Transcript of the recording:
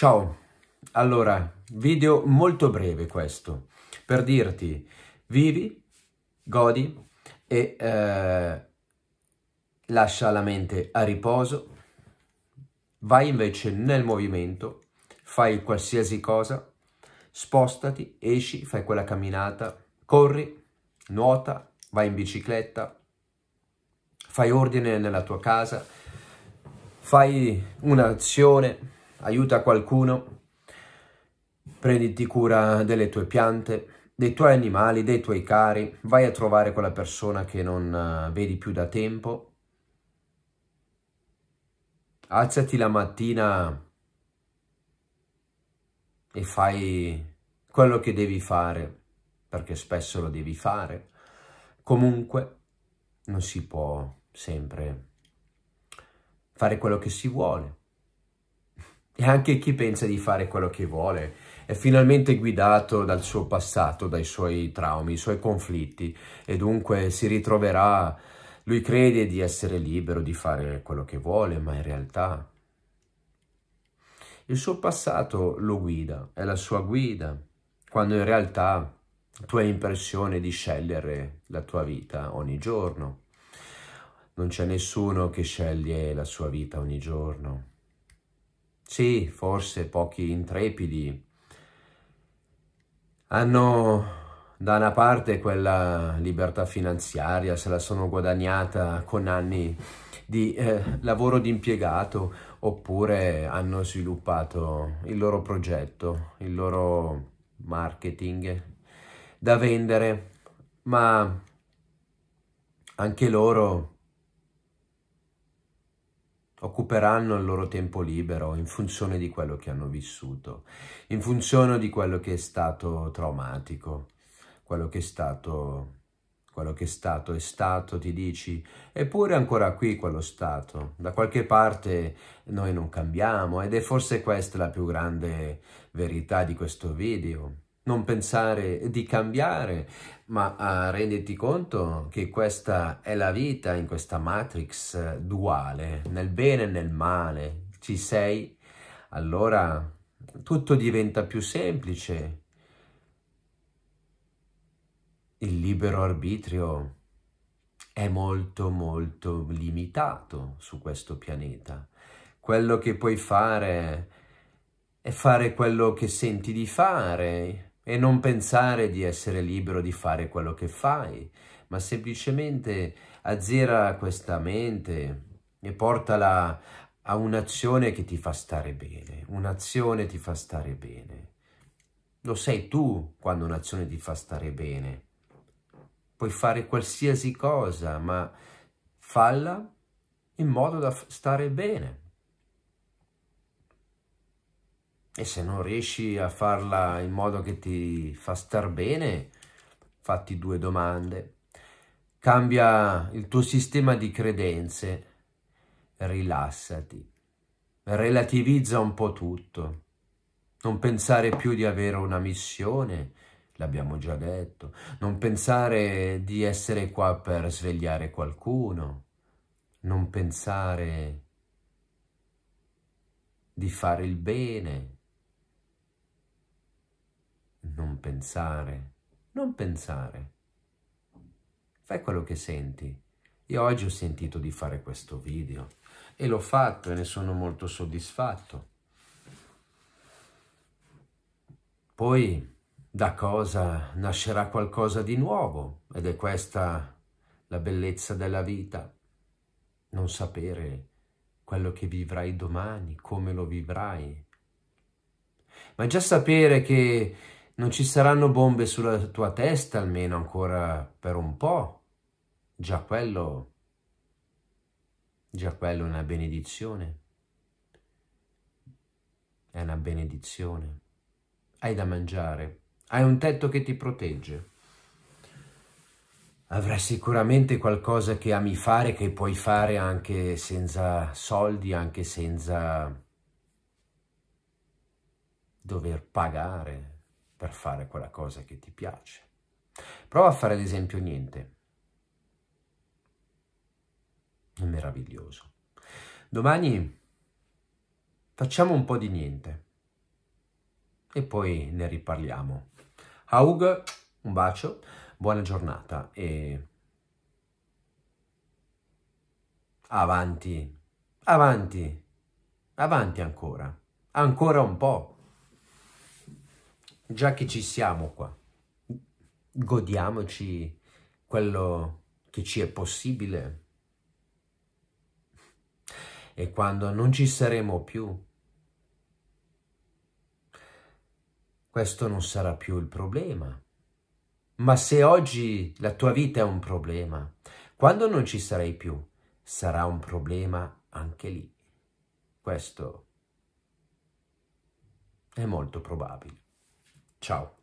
Ciao, allora, video molto breve questo, per dirti vivi, godi e eh, lascia la mente a riposo, vai invece nel movimento, fai qualsiasi cosa, spostati, esci, fai quella camminata, corri, nuota, vai in bicicletta, fai ordine nella tua casa, fai un'azione, aiuta qualcuno, prenditi cura delle tue piante, dei tuoi animali, dei tuoi cari, vai a trovare quella persona che non uh, vedi più da tempo, alzati la mattina e fai quello che devi fare, perché spesso lo devi fare. Comunque non si può sempre fare quello che si vuole. E anche chi pensa di fare quello che vuole è finalmente guidato dal suo passato, dai suoi traumi, i suoi conflitti e dunque si ritroverà, lui crede di essere libero di fare quello che vuole, ma in realtà il suo passato lo guida, è la sua guida, quando in realtà tu hai l'impressione di scegliere la tua vita ogni giorno. Non c'è nessuno che sceglie la sua vita ogni giorno. Sì, forse pochi intrepidi. Hanno da una parte quella libertà finanziaria, se la sono guadagnata con anni di eh, lavoro di impiegato, oppure hanno sviluppato il loro progetto, il loro marketing da vendere, ma anche loro occuperanno il loro tempo libero in funzione di quello che hanno vissuto, in funzione di quello che è stato traumatico, quello che è stato, quello che è stato è stato, ti dici, eppure ancora qui quello stato, da qualche parte noi non cambiamo ed è forse questa la più grande verità di questo video, non pensare di cambiare, ma uh, renditi conto che questa è la vita in questa matrix eh, duale, nel bene e nel male. Ci sei, allora tutto diventa più semplice. Il libero arbitrio è molto molto limitato su questo pianeta. Quello che puoi fare è fare quello che senti di fare, e non pensare di essere libero di fare quello che fai, ma semplicemente azzera questa mente e portala a un'azione che ti fa stare bene, un'azione ti fa stare bene. Lo sai tu quando un'azione ti fa stare bene. Puoi fare qualsiasi cosa, ma falla in modo da stare bene. E se non riesci a farla in modo che ti fa star bene, fatti due domande. Cambia il tuo sistema di credenze, rilassati, relativizza un po' tutto. Non pensare più di avere una missione, l'abbiamo già detto. Non pensare di essere qua per svegliare qualcuno. Non pensare di fare il bene non pensare, non pensare. Fai quello che senti. Io oggi ho sentito di fare questo video e l'ho fatto e ne sono molto soddisfatto. Poi da cosa nascerà qualcosa di nuovo ed è questa la bellezza della vita. Non sapere quello che vivrai domani, come lo vivrai, ma già sapere che non ci saranno bombe sulla tua testa almeno ancora per un po'. Già quello, già quello è una benedizione. È una benedizione. Hai da mangiare, hai un tetto che ti protegge. Avrai sicuramente qualcosa che ami fare, che puoi fare anche senza soldi, anche senza dover pagare per fare quella cosa che ti piace. Prova a fare ad esempio niente. È meraviglioso. Domani facciamo un po' di niente. e poi ne riparliamo. Haug, un bacio, buona giornata e avanti, avanti, avanti ancora, ancora un po'. Già che ci siamo qua, godiamoci quello che ci è possibile. E quando non ci saremo più, questo non sarà più il problema. Ma se oggi la tua vita è un problema, quando non ci sarai più, sarà un problema anche lì. Questo è molto probabile. Ciao.